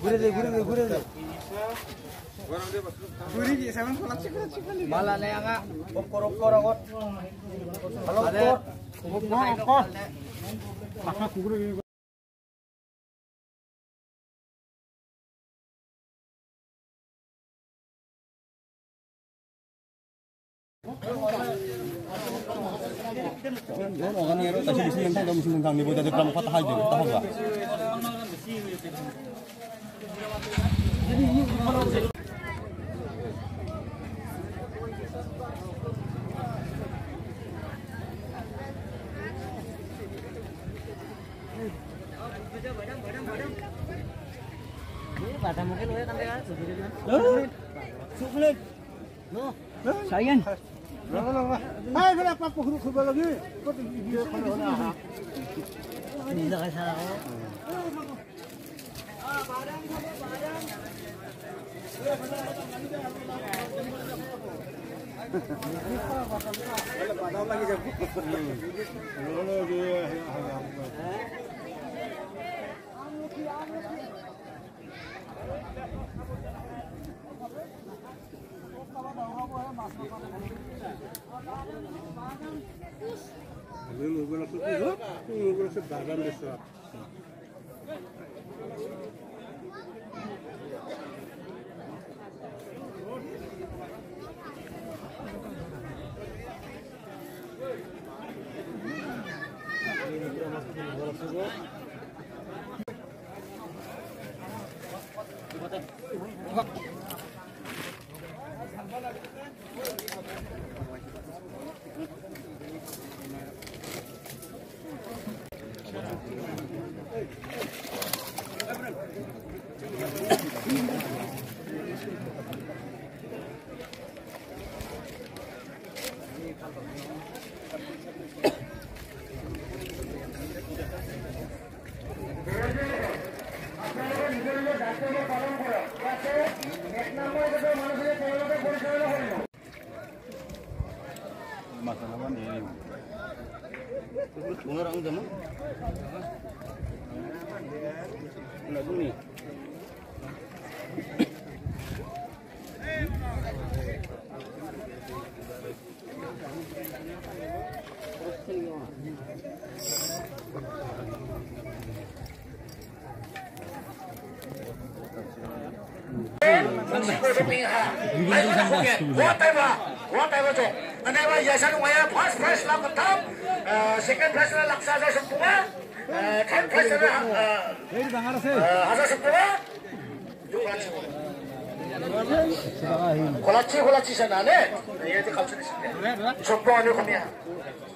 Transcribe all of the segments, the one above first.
ঘুরে দে ঘুরে দে ঘুরে দে। মালা নেই আঙা অক্কর অক্কর অকর ভালো Patah aja, patah ba? Bata mungkin udah kan kan. Sayang. Hei, sudah paku huruf huruf lagi. Ini tak salah. Thank you. আমি মোবাইল আছো কিহু তুমি মোবাইল আছে বাগান দিছো Okay. Bunga orang jamu? Enggak bunyi. Whatever, whatever tu. Kenapa ya ya itu kalsun sini. Sempunga ni kami ya. Kan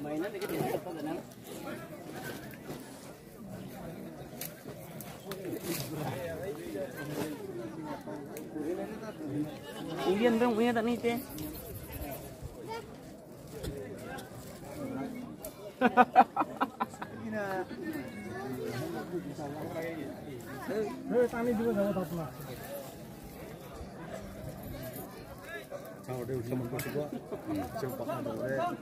Mainan dikit ya. Apa ganang? Uyan bang, uyan tak ni teh. Hey, tani juga sama tak pernah. 然后这个 sudah 嗯，先把它弄来，然后